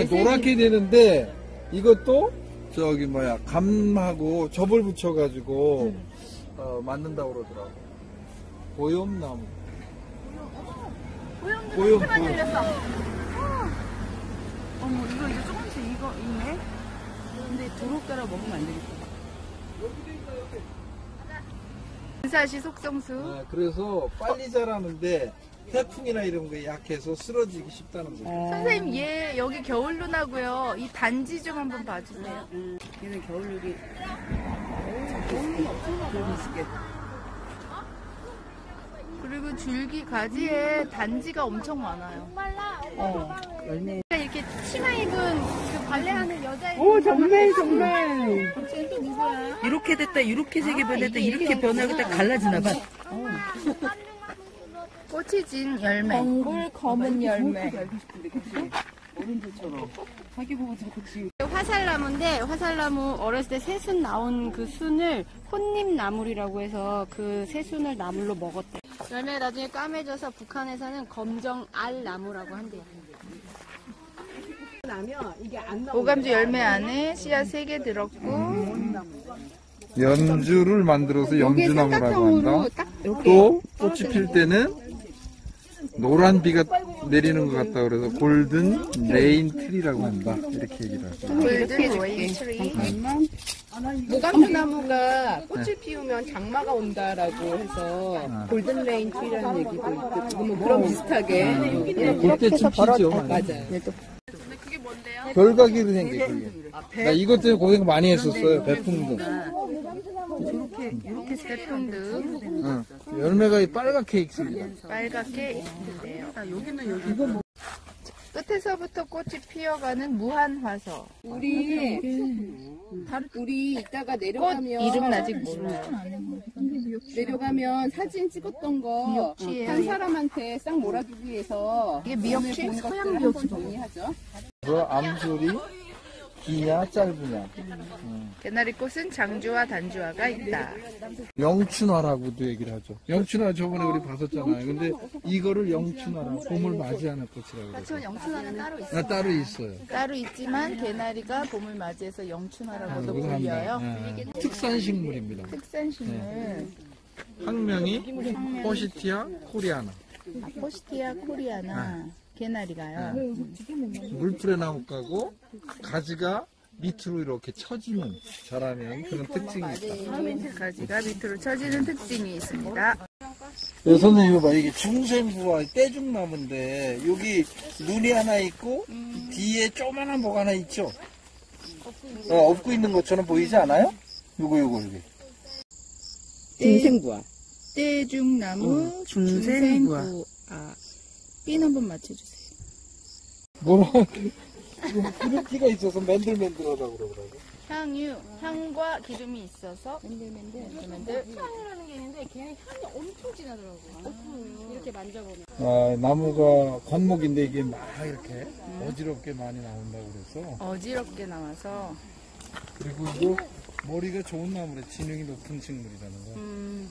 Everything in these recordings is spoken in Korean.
예, 노랗게 되는데 이것도 저기 뭐야 감하고 접을 붙여가지고 어, 만든다고 그러더라고. 이렇게만 고용. 열렸어. 어. 어머 이거 이제 조금씩 이거 있네. 근데 도로 따라 먹으면 안 되겠다. 은사시 속성수. 아, 그래서 빨리 자라는데 태풍이나 이런 거에 약해서 쓰러지기 쉽다는 거죠. 선생님 얘 여기 겨울눈하고요. 이 단지 좀 한번 봐주세요. 얘는 겨울룩이 그러고 있을게. 그리고 줄기 가지에 단지가 엄청 많아요. 어, 열매. 이렇게 치마 입은 그 발레하는 여자 오, 정말, 정말. 이렇게 됐다, 이렇게 색이 변했다, 이렇게 변하겠다, 갈라지나 봐. 꽃이 진 열매. 덩굴 검은 열매. 오른쪽처럼. 자기 보고 자꾸 지금. 화살나무인데 화살나무 어렸을 때 새순 나온 그 순을 혼잎나물이라고 해서 그 새순을 나물로 먹었대. 열매 나중에 까매져서 북한에서는 검정 알 나무라고 한대요. 오감주 열매 안에 씨앗 3개 들었고 연주를 만들어서 연주나무라고 한다. 또 꽃이 필 때는 노란 비가 내리는 것 같다 그래서 golden rain tree라고 한다. 이렇게 얘기를 하죠. golden rain tree. 모감주 나무가 꽃을 피우면 장마가 온다라고 해서 golden rain tree라는 얘기도 있고, 그러면 그런 비슷하게. 그때쯤 피죠. 맞아요. 별가기로 생겨 그게. 나 이것 때문에 고생 많이 했었어요. 배풍 도. 태풍도 응. 열매가 이 빨갛게 익습니다. 빨갛게 익는데요. 끝에서부터 꽃이 피어가는 무한 화서. 우리, 우리 이따가 꽃 내려가면. 이름은 아직 몰라요. 내려가면 사진 찍었던 거 미역치예요. 한 사람한테 싹 몰아주기 위해서 이게 본 것들 한번 정리하죠. 그래서 암술이 기냐 짧으냐. 개나리 꽃은 장주와 단주화가 있다. 영춘화라고도 얘기를 하죠. 영춘화 저번에 우리 봤었잖아요. 근데 이거를 영춘화라 봄을 맞이하는 꽃이라고 그래요. 저 영춘화는 따로 있어요. 나 따로 있어요. 따로 있지만 개나리가 봄을 맞이해서 영춘화라고도 그거 불려요. 예. 특산 식물입니다. 특산 식물 학명이 포시티아 코리아나. 포시티아 코리아나 개나리가요. 물풀에 나무 가고 가지가 밑으로 이렇게 처지는 자라는 그런 특징이 있다. 가지가 밑으로 처지는 특징이 있습니다. 네, 선생님 봐 이게 중생부와 떼죽나무인데 여기 눈이 하나 있고 뒤에 조그만한 목 하나 있죠? 어, 엎고 있는 것처럼 보이지 않아요? 요거 요거 요게 중생부 화. 떼죽나무 중생부화. 아, 핀 한번 맞춰주세요. 뭐라 기름기가 있어서 맨들맨들하다고 그러더라고 향유, 향과 기름이 있어서 맨들맨들, 맨들. 향이라는 게 있는데 걔는 향이 엄청 진하더라고 요. 이렇게 만져보면. 아, 나무가 관목인데 이게 막 이렇게 어지럽게 많이 나온다고 그래서 어지럽게 나와서 그리고 이거 머리가 좋은 나무래 지능이 높은 식물이라는 거 음,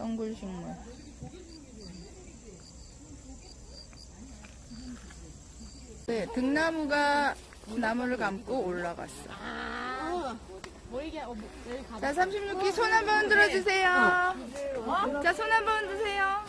덩굴 식물. 네, 등나무가 나무를 감고 올라갔어. 자, 36기 손 한번 흔들어 주세요. 자, 손 한번 흔드세요.